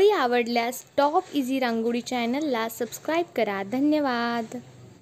गोळी आवडल्यास top easy rangoli चॅनलला सबस्क्राईब करा. धन्यवाद.